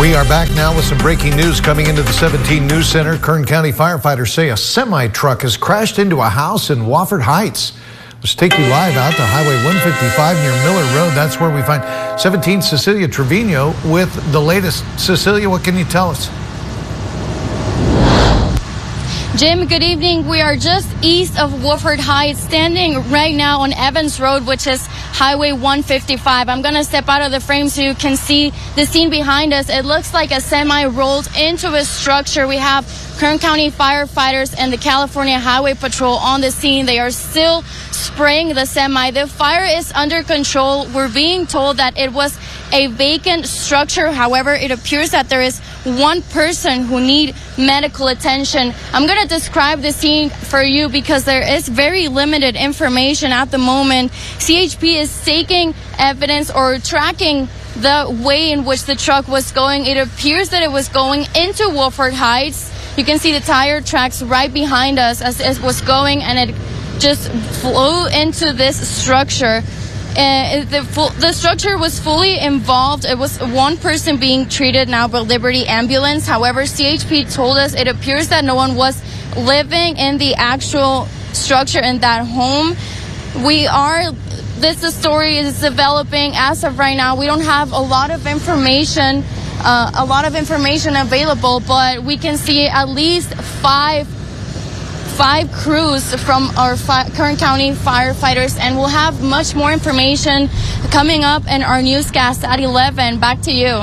We are back now with some breaking news coming into the 17 News Center. Kern County firefighters say a semi truck has crashed into a house in Wofford Heights. Let's take you live out to Highway 155 near Miller Road. That's where we find 17 Cecilia Trevino with the latest. Cecilia, what can you tell us? Jim, good evening. We are just east of Wofford Heights, standing right now on Evans Road, which is Highway 155. I'm going to step out of the frame so you can see the scene behind us. It looks like a semi rolled into a structure. We have Kern County firefighters and the California Highway Patrol on the scene. They are still spraying the semi. The fire is under control. We're being told that it was a vacant structure. However, it appears that there is one person who need medical attention. I'm going to describe the scene for you because there is very limited information at the moment. CHP is taking evidence or tracking the way in which the truck was going. It appears that it was going into Wofford Heights. You can see the tire tracks right behind us as it was going and it just flew into this structure. The, full, the structure was fully involved. It was one person being treated now by Liberty Ambulance. However, CHP told us it appears that no one was living in the actual structure in that home. We are, this story is developing as of right now. We don't have a lot of information, uh, a lot of information available, but we can see at least five five crews from our Kern County firefighters, and we'll have much more information coming up in our newscast at 11. Back to you.